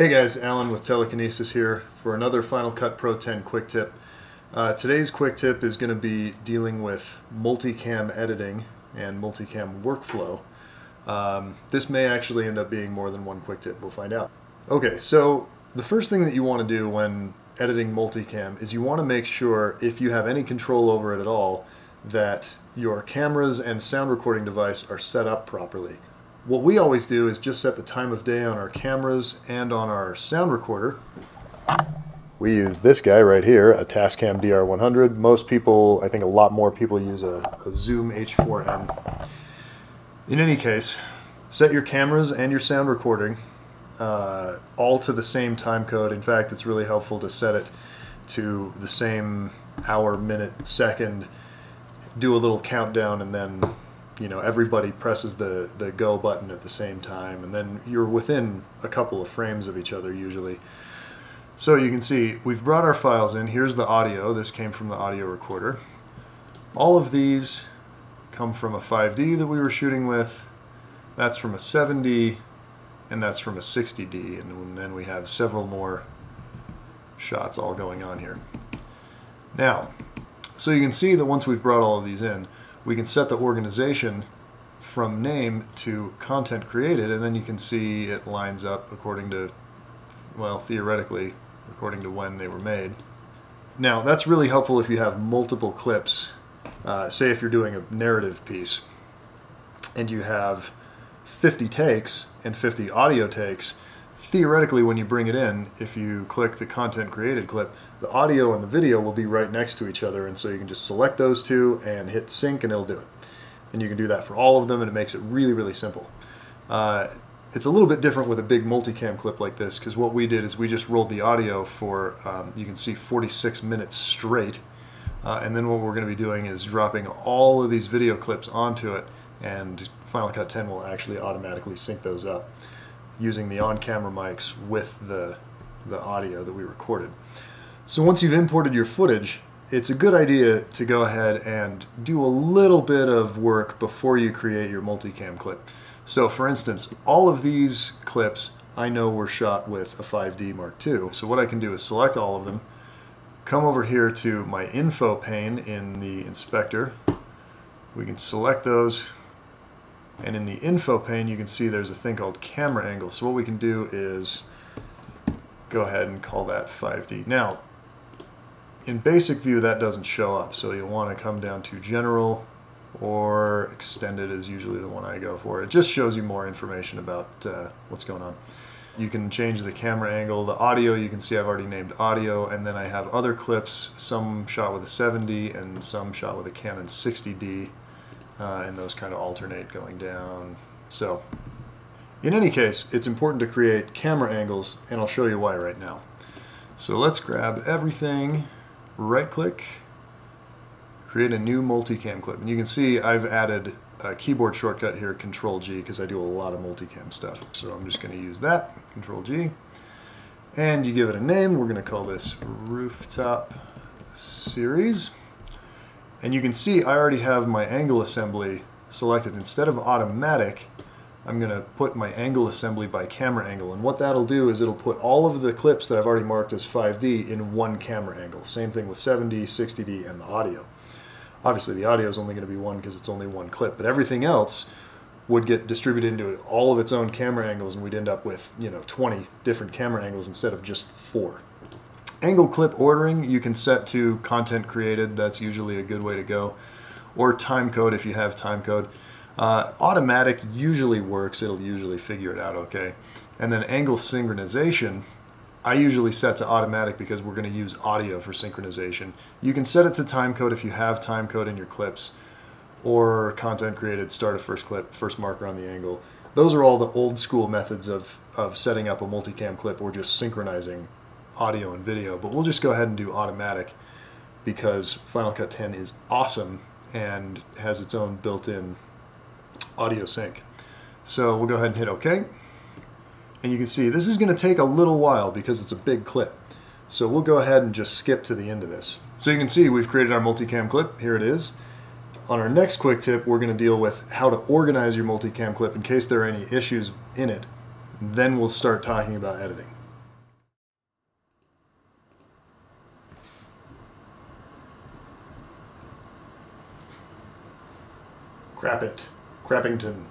Hey guys, Alan with Telekinesis here for another Final Cut Pro 10 quick tip. Uh, today's quick tip is going to be dealing with multicam editing and multicam workflow. Um, this may actually end up being more than one quick tip, we'll find out. Okay, so the first thing that you want to do when editing multicam is you want to make sure, if you have any control over it at all, that your cameras and sound recording device are set up properly. What we always do is just set the time of day on our cameras and on our sound recorder. We use this guy right here, a Tascam DR100. Most people, I think a lot more people use a, a Zoom H4n. In any case, set your cameras and your sound recording uh, all to the same time code. In fact, it's really helpful to set it to the same hour, minute, second, do a little countdown, and then you know everybody presses the the go button at the same time and then you're within a couple of frames of each other usually. So you can see we've brought our files in. Here's the audio. This came from the audio recorder. All of these come from a 5D that we were shooting with. That's from a 7D and that's from a 60D and then we have several more shots all going on here. Now so you can see that once we've brought all of these in we can set the organization from name to content created and then you can see it lines up according to well theoretically according to when they were made. Now that's really helpful if you have multiple clips. Uh, say if you're doing a narrative piece and you have 50 takes and 50 audio takes theoretically when you bring it in if you click the content created clip the audio and the video will be right next to each other and so you can just select those two and hit sync and it'll do it. And you can do that for all of them and it makes it really really simple. Uh, it's a little bit different with a big multicam clip like this because what we did is we just rolled the audio for um, you can see 46 minutes straight uh, and then what we're going to be doing is dropping all of these video clips onto it and Final Cut 10 will actually automatically sync those up using the on-camera mics with the, the audio that we recorded. So once you've imported your footage, it's a good idea to go ahead and do a little bit of work before you create your multicam clip. So for instance, all of these clips I know were shot with a 5D Mark II. So what I can do is select all of them, come over here to my info pane in the inspector. We can select those, and in the info pane, you can see there's a thing called camera angle. So what we can do is go ahead and call that 5D. Now, in basic view, that doesn't show up. So you'll want to come down to general or extended is usually the one I go for. It just shows you more information about uh, what's going on. You can change the camera angle, the audio, you can see I've already named audio, and then I have other clips, some shot with a 7D and some shot with a Canon 60D uh, and those kind of alternate going down. So in any case, it's important to create camera angles, and I'll show you why right now. So let's grab everything, right click, create a new multicam clip. And you can see I've added a keyboard shortcut here, Control G, because I do a lot of multicam stuff. So I'm just going to use that, Control G. And you give it a name. We're going to call this Rooftop Series. And you can see I already have my angle assembly selected. Instead of automatic, I'm going to put my angle assembly by camera angle. And what that'll do is it'll put all of the clips that I've already marked as 5D in one camera angle. Same thing with 7D, 60D, and the audio. Obviously the audio is only going to be one because it's only one clip, but everything else would get distributed into all of its own camera angles and we'd end up with, you know, 20 different camera angles instead of just four. Angle clip ordering you can set to content created. That's usually a good way to go. Or time code if you have time code. Uh, automatic usually works. It'll usually figure it out okay. And then angle synchronization, I usually set to automatic because we're going to use audio for synchronization. You can set it to time code if you have time code in your clips or content created, start a first clip, first marker on the angle. Those are all the old school methods of, of setting up a multicam clip or just synchronizing audio and video, but we'll just go ahead and do automatic because Final Cut 10 is awesome and has its own built-in audio sync. So we'll go ahead and hit OK. And you can see this is going to take a little while because it's a big clip. So we'll go ahead and just skip to the end of this. So you can see we've created our multicam clip. Here it is. On our next quick tip, we're going to deal with how to organize your multicam clip in case there are any issues in it. Then we'll start talking about editing. Crap it. Crappington.